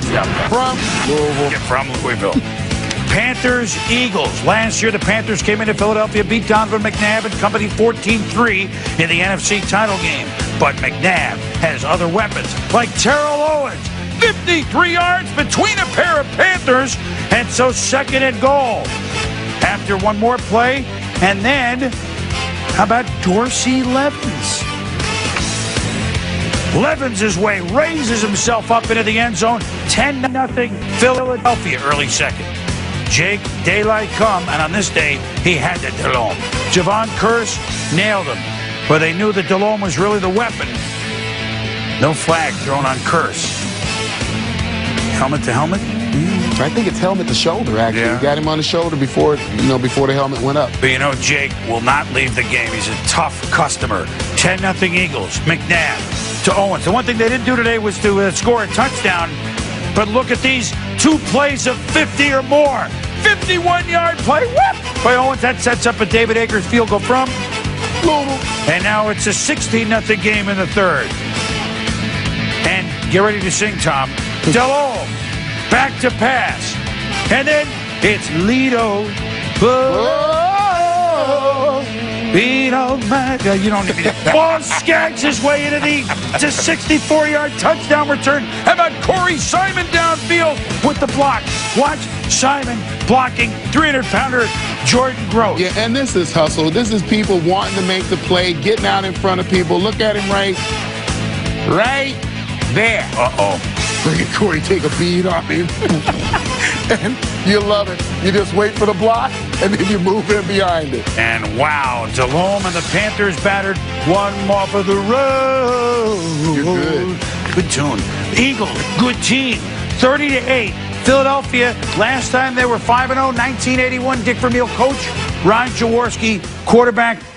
touchdown. From Louisville. Yeah, from Louisville. Panthers, Eagles. Last year, the Panthers came into Philadelphia, beat Donovan McNabb and company 14-3 in the NFC title game. But McNabb has other weapons, like Terrell Owens. 53 yards between a pair of Panthers, and so second and goal. After one more play, and then, how about Dorsey Levens? Levens' his way raises himself up into the end zone. 10 0 Philadelphia early second. Jake, daylight come, and on this day, he had the Delhomme. Jevon Kearse nailed him, but they knew that Delhomme was really the weapon. No flag thrown on Curse. Helmet to helmet? Mm, I think it's helmet to shoulder, actually. Yeah. You got him on the shoulder before, you know, before the helmet went up. But you know, Jake will not leave the game. He's a tough customer. 10 0 Eagles. McNabb to Owens. The one thing they didn't do today was to uh, score a touchdown. But look at these two plays of 50 or more. 51 yard play. Whoop! By Owens. That sets up a David Akers field goal from. And now it's a 16 0 game in the third. And get ready to sing, Tom. Delo back to pass. And then it's Lito. Oh! Man. Uh, You don't need me. Ball skags his way into the 64 yard touchdown return. How about Corey Simon downfield with the block? Watch Simon blocking 300 pounder Jordan Gross. Yeah, and this is hustle. This is people wanting to make the play, getting out in front of people. Look at him right, right there. Uh oh. Look at Corey take a beat off him. and you love it. You just wait for the block, and then you move in behind it. And wow, Delhomme and the Panthers battered one off of the road. You're good. Good tune. Eagles, good team. 30 to 8. Philadelphia, last time they were 5 0, 1981. Dick Vermeil coach. Ron Jaworski, quarterback.